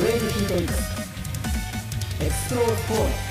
ブレイブヒート X エクスプローズフォー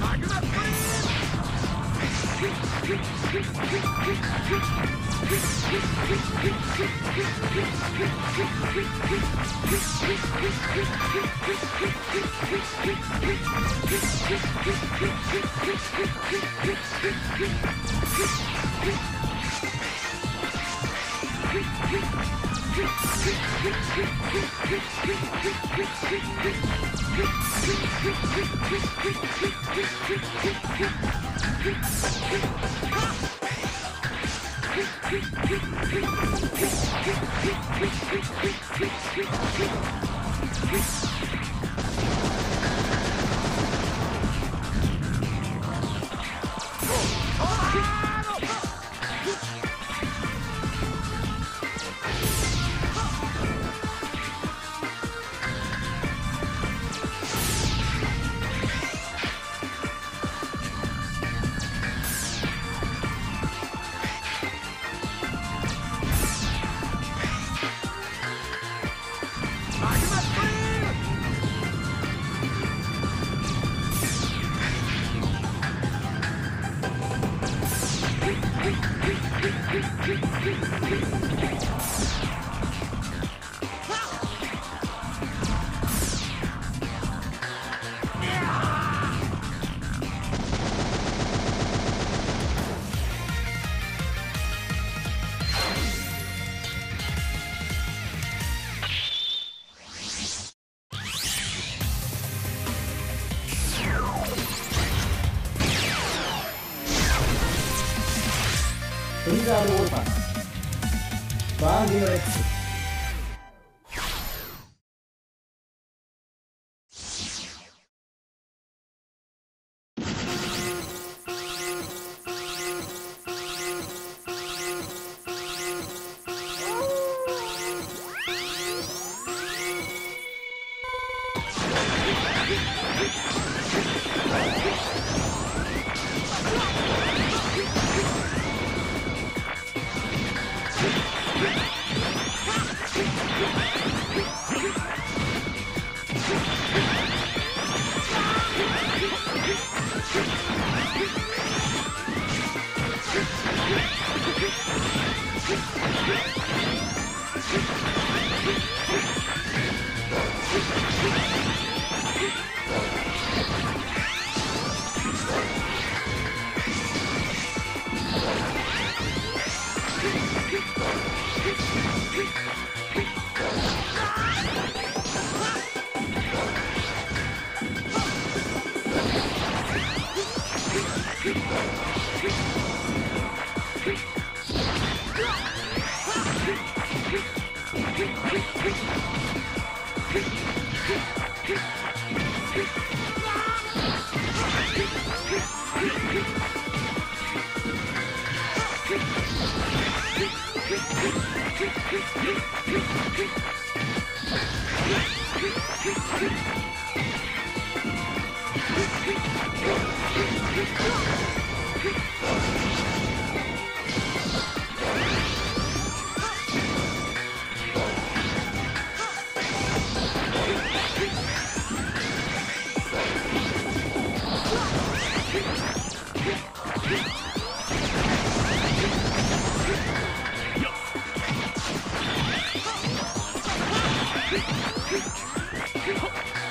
Magma Freeze! Ha! Thank you. 분자로 바 방디노렉스 ゼロ Oh, God.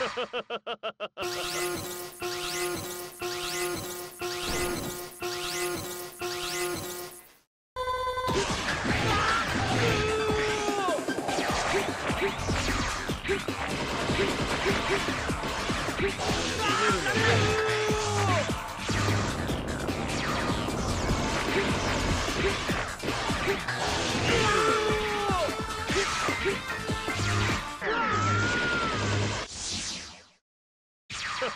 Yeah.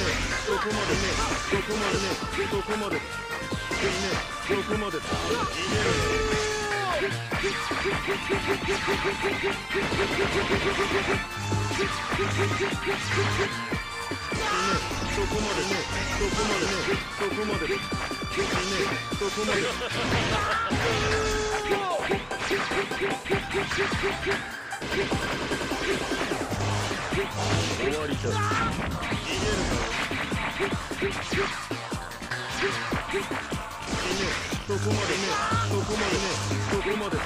そこまでねそこまでねそこまでいいねそこまでだ逃げるなよそこまでねそこまでねそこまでねそこまで。終わりだ逃げるなよいいねそこまでねそこまでねそこまでね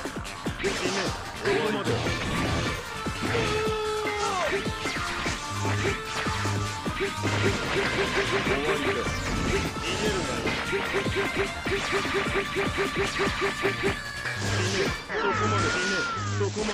そこまで終わりだ逃げるなよいいねそこまでねそこまで。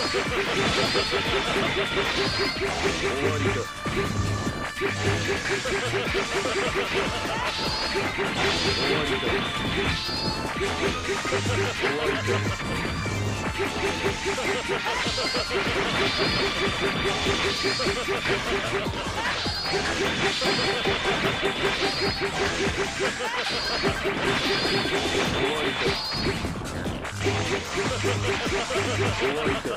終わりだ。終わりだ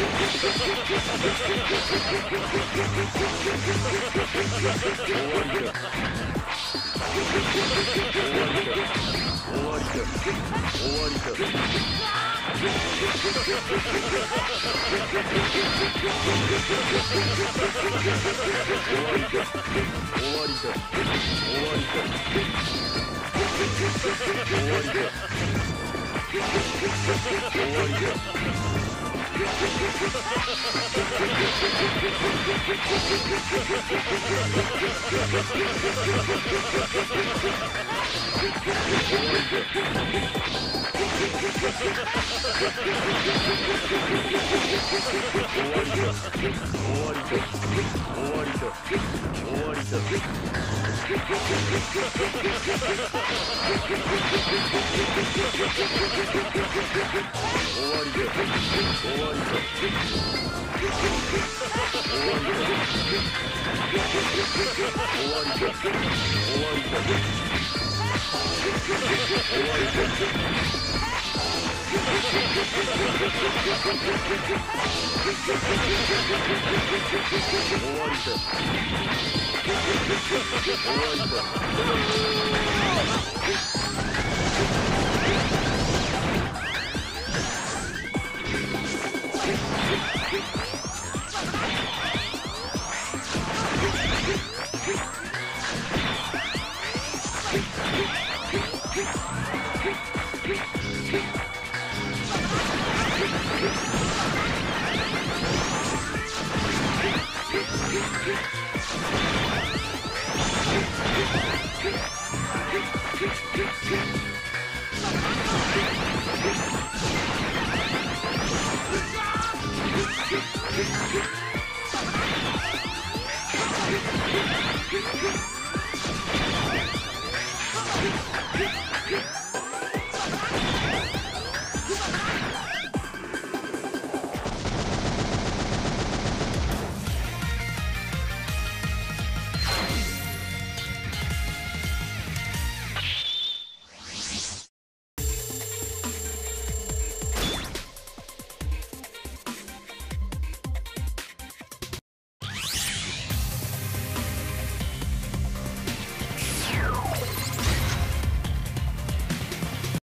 終わりだ。終わりだ。Wonderful. Wonderful. Yeah.